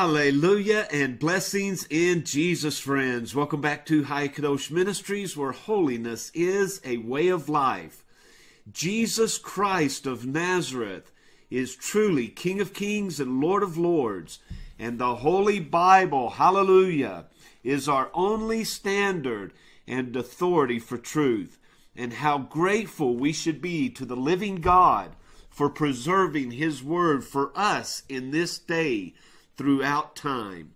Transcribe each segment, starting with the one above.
Hallelujah and blessings in Jesus, friends. Welcome back to High Kadosh Ministries, where holiness is a way of life. Jesus Christ of Nazareth is truly King of Kings and Lord of Lords, and the Holy Bible, hallelujah, is our only standard and authority for truth. And how grateful we should be to the living God for preserving His Word for us in this day throughout time.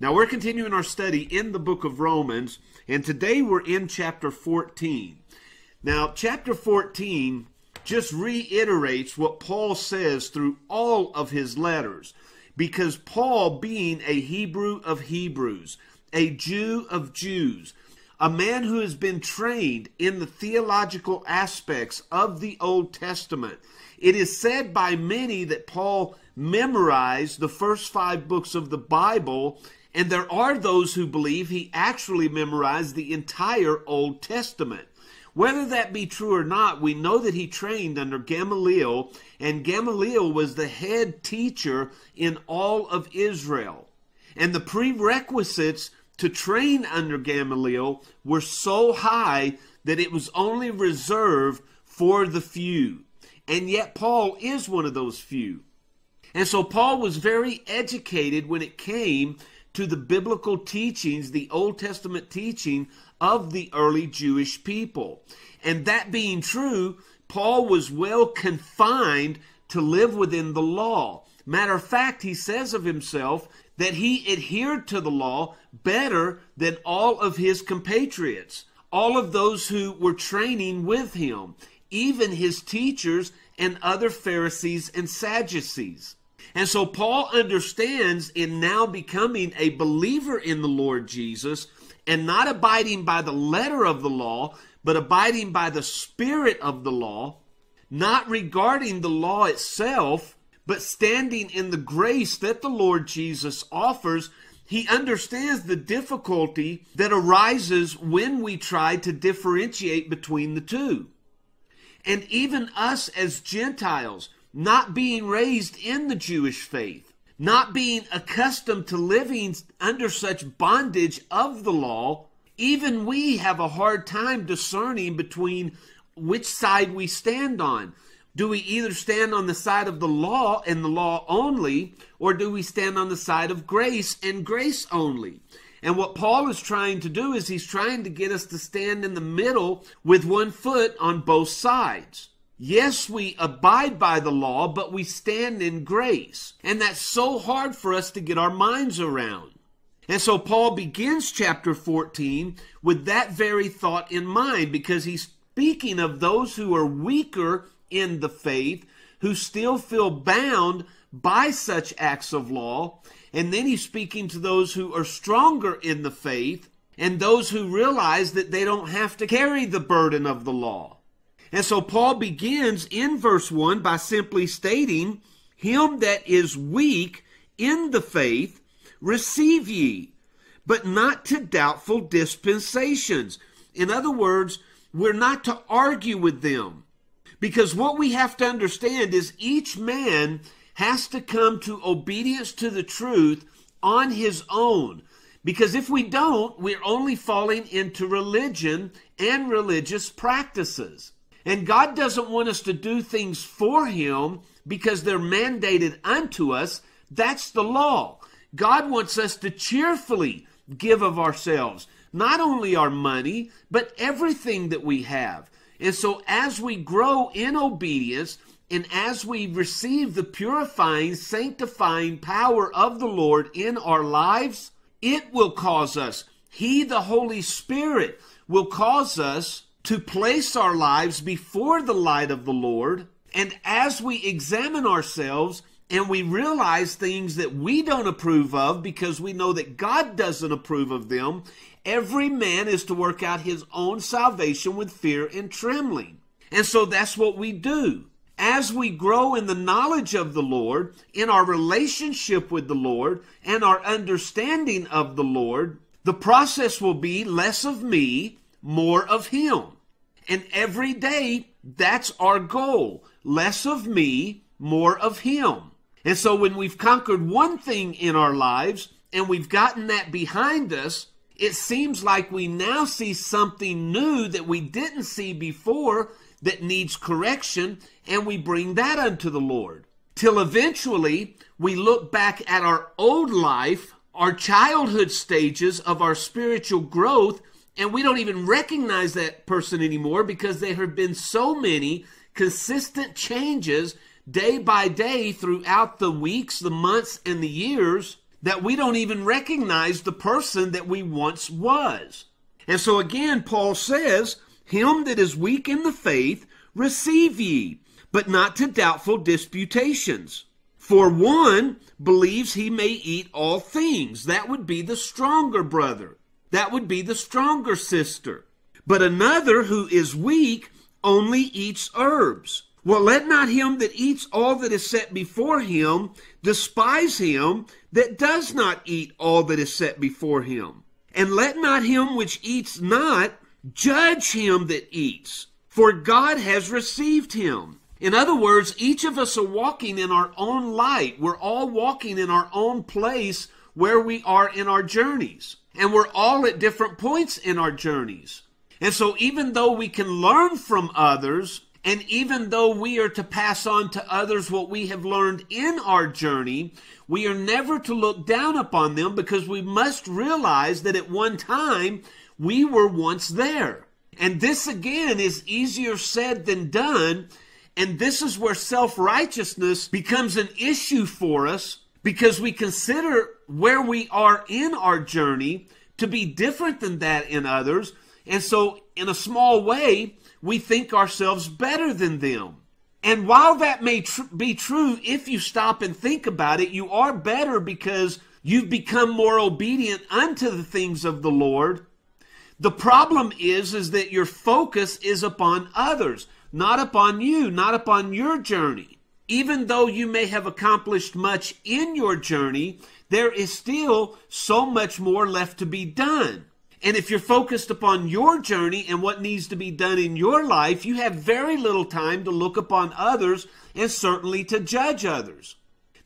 Now, we're continuing our study in the book of Romans, and today we're in chapter 14. Now, chapter 14 just reiterates what Paul says through all of his letters, because Paul, being a Hebrew of Hebrews, a Jew of Jews, a man who has been trained in the theological aspects of the Old Testament, it is said by many that Paul memorized the first five books of the Bible, and there are those who believe he actually memorized the entire Old Testament. Whether that be true or not, we know that he trained under Gamaliel, and Gamaliel was the head teacher in all of Israel. And the prerequisites to train under Gamaliel were so high that it was only reserved for the few. And yet, Paul is one of those few. And so Paul was very educated when it came to the biblical teachings, the Old Testament teaching of the early Jewish people. And that being true, Paul was well confined to live within the law. Matter of fact, he says of himself that he adhered to the law better than all of his compatriots, all of those who were training with him, even his teachers and other Pharisees and Sadducees. And so Paul understands in now becoming a believer in the Lord Jesus and not abiding by the letter of the law, but abiding by the spirit of the law, not regarding the law itself, but standing in the grace that the Lord Jesus offers, he understands the difficulty that arises when we try to differentiate between the two. And even us as Gentiles, not being raised in the Jewish faith, not being accustomed to living under such bondage of the law, even we have a hard time discerning between which side we stand on. Do we either stand on the side of the law and the law only, or do we stand on the side of grace and grace only? And what Paul is trying to do is he's trying to get us to stand in the middle with one foot on both sides. Yes, we abide by the law, but we stand in grace. And that's so hard for us to get our minds around. And so Paul begins chapter 14 with that very thought in mind because he's speaking of those who are weaker in the faith, who still feel bound by such acts of law. And then he's speaking to those who are stronger in the faith and those who realize that they don't have to carry the burden of the law. And so Paul begins in verse 1 by simply stating, Him that is weak in the faith, receive ye, but not to doubtful dispensations. In other words, we're not to argue with them. Because what we have to understand is each man has to come to obedience to the truth on his own. Because if we don't, we're only falling into religion and religious practices. And God doesn't want us to do things for Him because they're mandated unto us. That's the law. God wants us to cheerfully give of ourselves, not only our money, but everything that we have. And so as we grow in obedience, and as we receive the purifying, sanctifying power of the Lord in our lives, it will cause us, He, the Holy Spirit, will cause us to place our lives before the light of the Lord. And as we examine ourselves and we realize things that we don't approve of because we know that God doesn't approve of them, every man is to work out his own salvation with fear and trembling. And so that's what we do. As we grow in the knowledge of the Lord, in our relationship with the Lord, and our understanding of the Lord, the process will be less of me, more of Him. And every day, that's our goal. Less of me, more of Him. And so when we've conquered one thing in our lives and we've gotten that behind us, it seems like we now see something new that we didn't see before that needs correction, and we bring that unto the Lord. Till eventually we look back at our old life, our childhood stages of our spiritual growth, and we don't even recognize that person anymore because there have been so many consistent changes day by day throughout the weeks, the months, and the years that we don't even recognize the person that we once was. And so again, Paul says, Him that is weak in the faith, receive ye, but not to doubtful disputations. For one believes he may eat all things. That would be the stronger brother. That would be the stronger sister. But another who is weak only eats herbs. Well, let not him that eats all that is set before him despise him that does not eat all that is set before him. And let not him which eats not judge him that eats, for God has received him. In other words, each of us are walking in our own light. We're all walking in our own place where we are in our journeys. And we're all at different points in our journeys. And so even though we can learn from others, and even though we are to pass on to others what we have learned in our journey, we are never to look down upon them because we must realize that at one time we were once there. And this again is easier said than done. And this is where self righteousness becomes an issue for us because we consider where we are in our journey to be different than that in others. And so, in a small way, we think ourselves better than them. And while that may tr- be true, if you stop and think about it, you are better because you've become more obedient unto the things of the Lord. The problem is, is that your focus is upon others, not upon you, not upon your journey. Even though you may have accomplished much in your journey, there is still so much more left to be done. And if you're focused upon your journey and what needs to be done in your life, you have very little time to look upon others and certainly to judge others.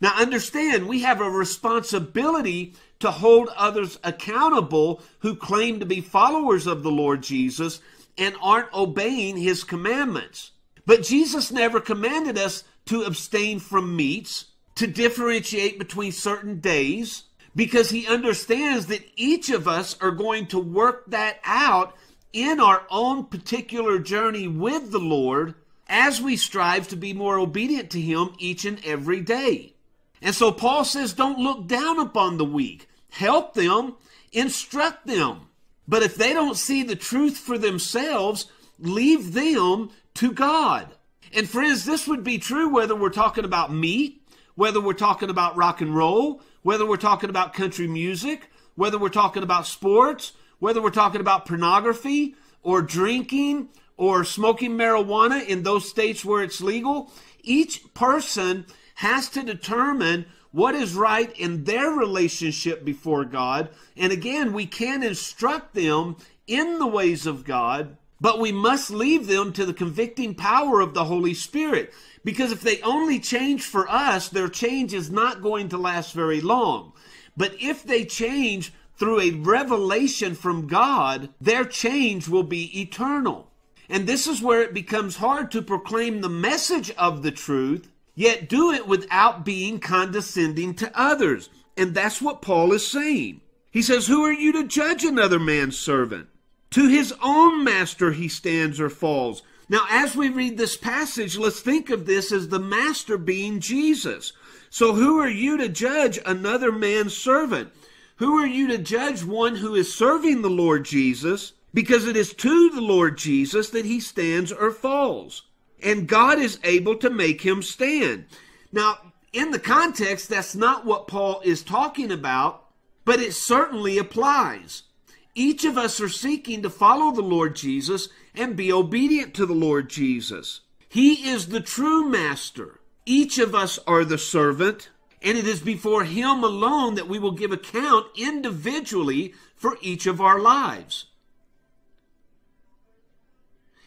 Now, understand, we have a responsibility to hold others accountable who claim to be followers of the Lord Jesus and aren't obeying his commandments. But Jesus never commanded us to abstain from meats, to differentiate between certain days, because he understands that each of us are going to work that out in our own particular journey with the Lord as we strive to be more obedient to him each and every day. And so Paul says, don't look down upon the weak. Help them, instruct them. But if they don't see the truth for themselves, leave them to God. And friends, this would be true whether we're talking about meat, whether we're talking about rock and roll, whether we're talking about country music, whether we're talking about sports, whether we're talking about pornography or drinking or smoking marijuana in those states where it's legal, each person has to determine what is right in their relationship before God. And again, we can instruct them in the ways of God, but we must leave them to the convicting power of the Holy Spirit. Because if they only change for us, their change is not going to last very long. But if they change through a revelation from God, their change will be eternal. And this is where it becomes hard to proclaim the message of the truth, yet do it without being condescending to others. And that's what Paul is saying. He says, Who are you to judge another man's servant? To his own master he stands or falls. Now, as we read this passage, let's think of this as the master being Jesus. So, who are you to judge another man's servant? Who are you to judge one who is serving the Lord Jesus? Because it is to the Lord Jesus that he stands or falls. And God is able to make him stand. Now, in the context, that's not what Paul is talking about, but it certainly applies. Each of us are seeking to follow the Lord Jesus and be obedient to the Lord Jesus. He is the true master. Each of us are the servant, and it is before Him alone that we will give account individually for each of our lives.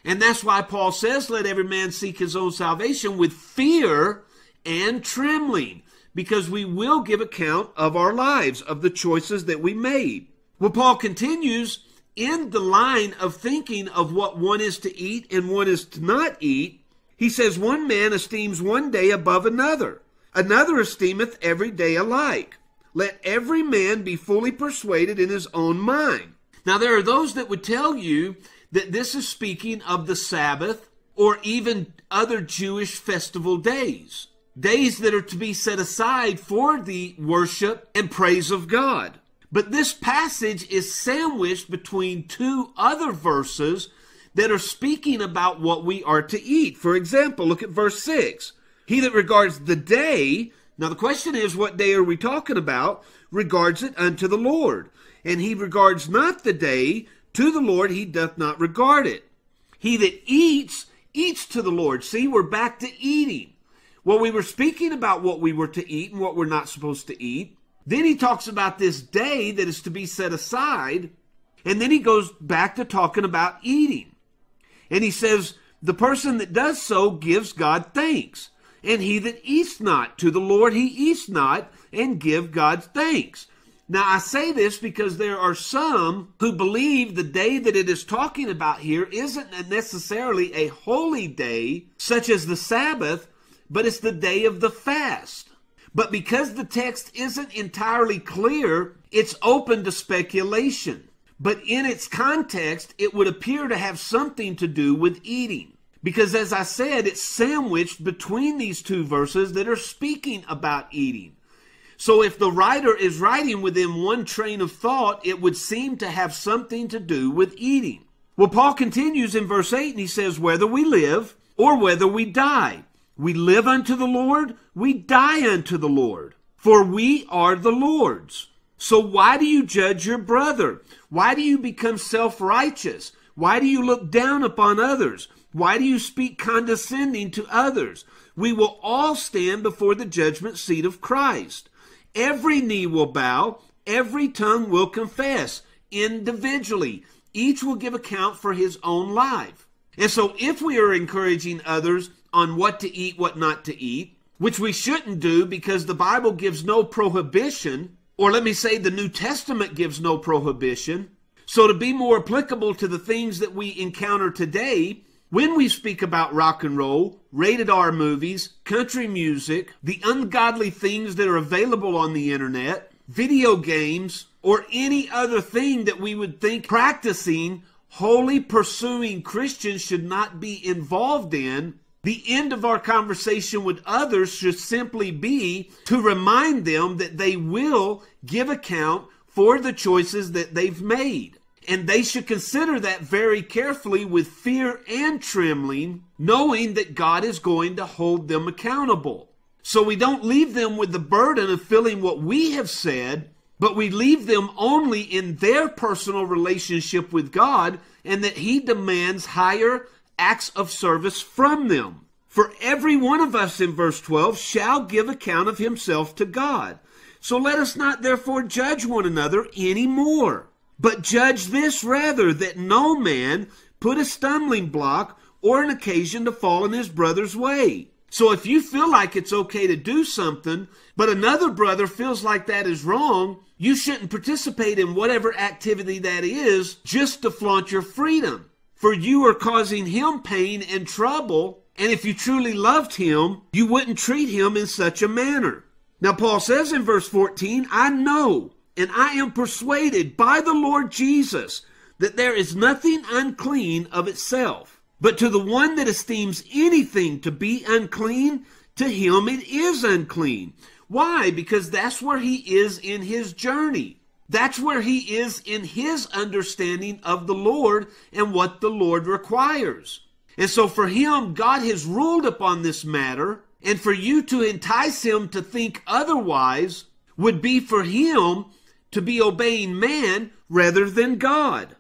And that's why Paul says, Let every man seek his own salvation with fear and trembling. because we will give account of our lives, of the choices that we made. Well, Paul continues in the line of thinking of what one is to eat and one is to not eat. He says, One man esteems one day above another, another esteemeth every day alike. Let every man be fully persuaded in his own mind. Now, there are those that would tell you that this is speaking of the Sabbath or even other Jewish festival days, days that are to be set aside for the worship and praise of God. But this passage is sandwiched between two other verses that are speaking about what we are to eat. For example, look at verse 6. He that regards the day, now the question is, what day are we talking about? Regards it unto the Lord. And he regards not the day, to the Lord he doth not regard it. He that eats, eats to the Lord. See, we're back to eating. Well, we were speaking about what we were to eat and what we're not supposed to eat. Then he talks about this day that is to be set aside. And then he goes back to talking about eating. And he says, the person that does so gives God thanks. And he that eats not to the Lord, he eats not and give God thanks. Now, I say this because there are some who believe the day that it is talking about here isn't necessarily a holy day, such as the Sabbath, but it's the day of the fast. But because the text isn't entirely clear, it's open to speculation. But in its context, it would appear to have something to do with eating. Because as I said, it's sandwiched between these two verses that are speaking about eating. So if the writer is writing within one train of thought, it would seem to have something to do with eating. Well, Paul continues in verse 8 and he says, Whether we live or whether we die, we live unto the Lord, we die unto the Lord. For we are the Lord's. So why do you judge your brother? Why do you become self righteous? Why do you look down upon others? Why do you speak condescending to others? We will all stand before the judgment seat of Christ. Every knee will bow, every tongue will confess individually. Each will give account for his own life. And so, if we are encouraging others on what to eat, what not to eat, which we shouldn't do because the Bible gives no prohibition, or let me say the New Testament gives no prohibition. So, to be more applicable to the things that we encounter today, when we speak about rock and roll, rated R movies, country music, the ungodly things that are available on the internet, video games, or any other thing that we would think practicing, holy pursuing Christians should not be involved in, the end of our conversation with others should simply be to remind them that they will give account for the choices that they've made. And they should consider that very carefully with fear and trembling, knowing that God is going to hold them accountable. So we don't leave them with the burden of feeling what we have said, but we leave them only in their personal relationship with God and that He demands higher acts of service from them. For every one of us in verse 12 shall give account of himself to God. So let us not therefore judge one another any more. But judge this rather, that no man put a stumbling block or an occasion to fall in his brother's way. So if you feel like it's okay to do something, but another brother feels like that is wrong, you shouldn't participate in whatever activity that is just to flaunt your freedom. For you are causing him pain and trouble, and if you truly loved him, you wouldn't treat him in such a manner. Now, Paul says in verse 14, I know and I am persuaded by the Lord Jesus that there is nothing unclean of itself. But to the one that esteems anything to be unclean, to him it is unclean. Why? Because that's where he is in his journey. That's where he is in his understanding of the Lord and what the Lord requires. And so for him, God has ruled upon this matter, and for you to entice him to think otherwise would be for him to be obeying man rather than God.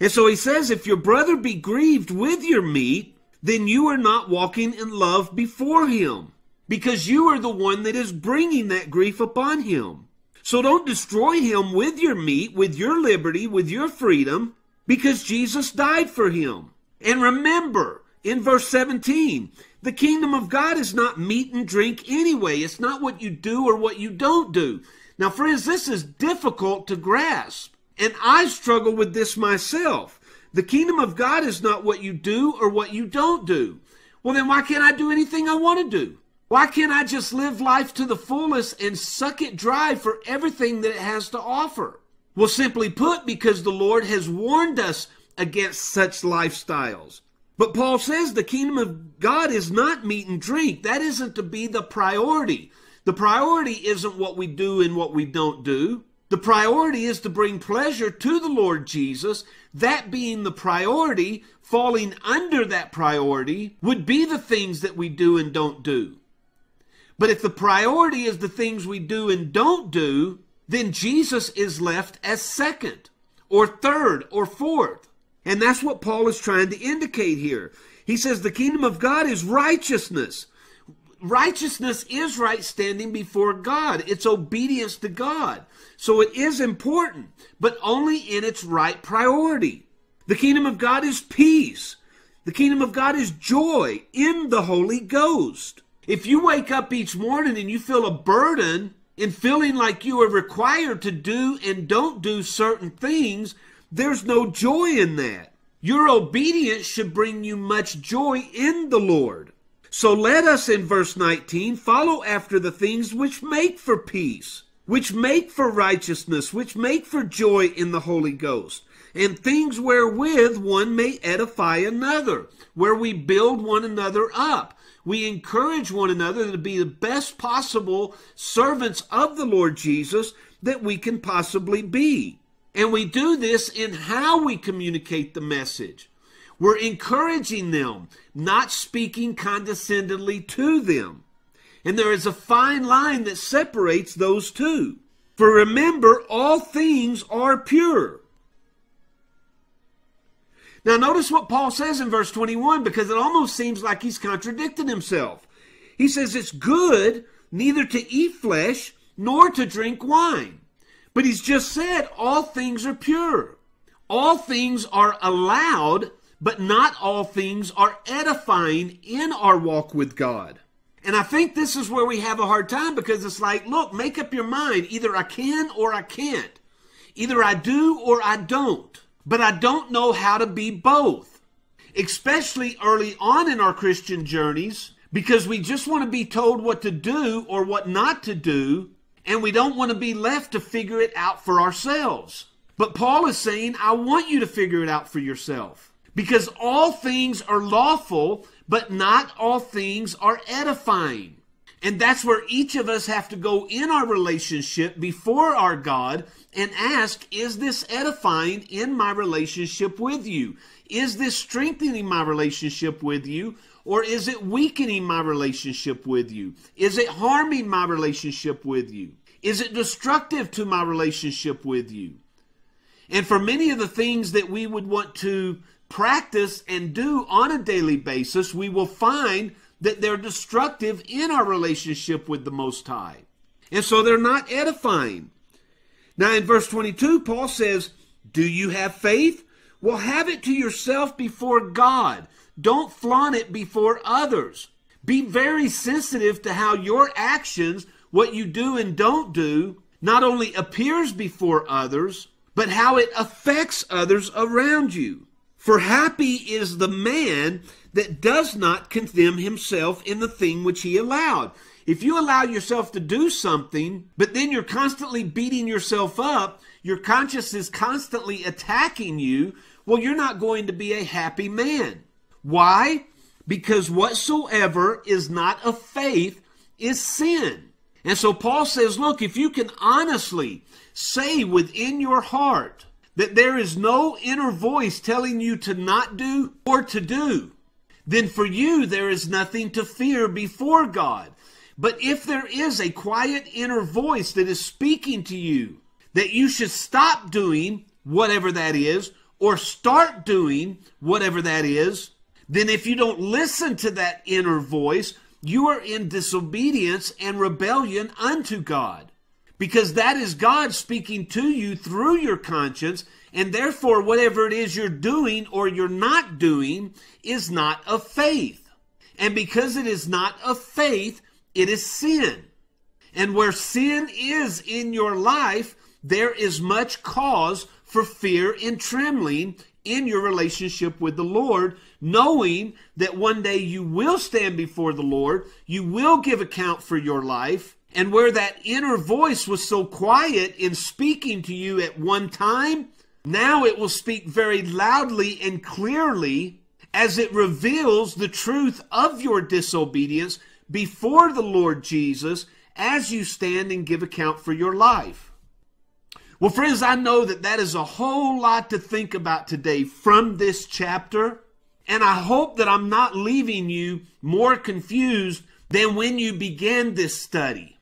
And so he says, if your brother be grieved with your meat, then you are not walking in love before him, because you are the one that is bringing that grief upon him. So don't destroy him with your meat, with your liberty, with your freedom, because Jesus died for him. And remember, in verse 17. The kingdom of God is not meat and drink anyway. It's not what you do or what you don't do. Now, friends, this is difficult to grasp. And I struggle with this myself. The kingdom of God is not what you do or what you don't do. Well, then why can't I do anything I want to do? Why can't I just live life to the fullest and suck it dry for everything that it has to offer? Well, simply put, because the Lord has warned us against such lifestyles. But Paul says the kingdom of God is not meat and drink. That isn't to be the priority. The priority isn't what we do and what we don't do. The priority is to bring pleasure to the Lord Jesus. That being the priority, falling under that priority would be the things that we do and don't do. But if the priority is the things we do and don't do, then Jesus is left as second or third or fourth. And that's what Paul is trying to indicate here. He says the kingdom of God is righteousness. Righteousness is right standing before God. It's obedience to God. So it is important, but only in its right priority. The kingdom of God is peace. The kingdom of God is joy in the Holy Ghost. If you wake up each morning and you feel a burden in feeling like you are required to do and don't do certain things, there's no joy in that. Your obedience should bring you much joy in the Lord. So let us, in verse 19, follow after the things which make for peace, which make for righteousness, which make for joy in the Holy Ghost, and things wherewith one may edify another, where we build one another up. We encourage one another to be the best possible servants of the Lord Jesus that we can possibly be. And we do this in how we communicate the message. We're encouraging them, not speaking condescendingly to them. And there is a fine line that separates those two. For remember, all things are pure. Now, notice what Paul says in verse 21 because it almost seems like he's contradicting himself. He says, It's good neither to eat flesh nor to drink wine but he's just said all things are pure. All things are allowed, but not all things are edifying in our walk with God. And I think this is where we have a hard time because it's like, look, make up your mind. Either I can or I can't. Either I do or I don't. But I don't know how to be both. Especially early on in our Christian journeys because we just want to be told what to do or what not to do and we don't want to be left to figure it out for ourselves. But Paul is saying, I want you to figure it out for yourself. Because all things are lawful, but not all things are edifying. And that's where each of us have to go in our relationship before our God and ask, is this edifying in my relationship with you? Is this strengthening my relationship with you? Or is it weakening my relationship with you? Is it harming my relationship with you? Is it destructive to my relationship with you? And for many of the things that we would want to practice and do on a daily basis, we will find that they're destructive in our relationship with the Most High. And so they're not edifying. Now, in verse 22, Paul says, Do you have faith? Well, have it to yourself before God. Don't flaunt it before others. Be very sensitive to how your actions, what you do and don't do, not only appears before others, but how it affects others around you. For happy is the man that does not condemn himself in the thing which he allowed. If you allow yourself to do something, but then you're constantly beating yourself up, your conscience is constantly attacking you, well, you're not going to be a happy man. Why? Because whatsoever is not of faith is sin. And so Paul says, look, if you can honestly say within your heart that there is no inner voice telling you to not do or to do, then for you there is nothing to fear before God. But if there is a quiet inner voice that is speaking to you that you should stop doing whatever that is or start doing whatever that is, then if you don't listen to that inner voice, you are in disobedience and rebellion unto God. Because that is God speaking to you through your conscience, and therefore, whatever it is you're doing or you're not doing is not of faith. And because it is not of faith, it is sin. And where sin is in your life, there is much cause for fear and trembling in your relationship with the Lord, knowing that one day you will stand before the Lord, you will give account for your life, and where that inner voice was so quiet in speaking to you at one time, now it will speak very loudly and clearly as it reveals the truth of your disobedience before the Lord Jesus as you stand and give account for your life. Well, friends, I know that that is a whole lot to think about today from this chapter. And I hope that I'm not leaving you more confused than when you began this study.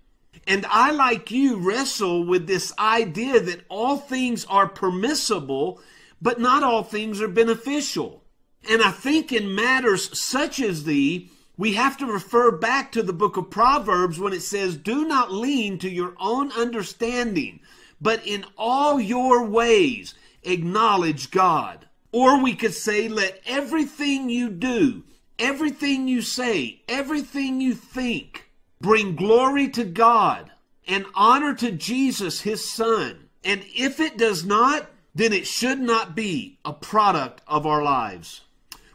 And I, like you, wrestle with this idea that all things are permissible, but not all things are beneficial. And I think in matters such as these, we have to refer back to the book of Proverbs when it says, Do not lean to your own understanding, but in all your ways acknowledge God. Or we could say, let everything you do, everything you say, everything you think bring glory to God and honor to Jesus, his son. And if it does not, then it should not be a product of our lives.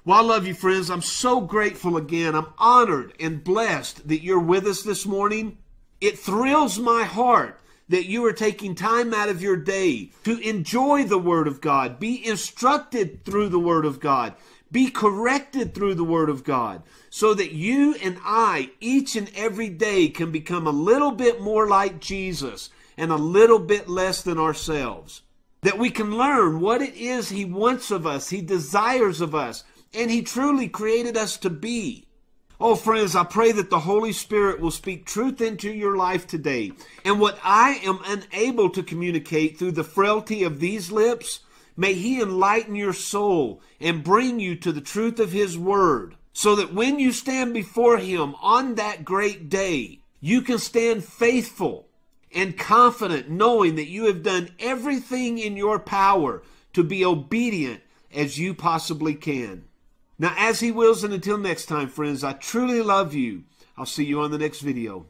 Well, I love you, friends. I'm so grateful again. I'm honored and blessed that you're with us this morning. It thrills my heart that you are taking time out of your day to enjoy the Word of God, be instructed through the Word of God, be corrected through the Word of God, so that you and I, each and every day, can become a little bit more like Jesus and a little bit less than ourselves. That we can learn what it is He wants of us, He desires of us, and He truly created us to be. Oh, friends, I pray that the Holy Spirit will speak truth into your life today. And what I am unable to communicate through the frailty of these lips, may He enlighten your soul and bring you to the truth of His Word, so that when you stand before Him on that great day, you can stand faithful and confident, knowing that you have done everything in your power to be obedient as you possibly can. Now, as He wills, and until next time, friends, I truly love you. I'll see you on the next video.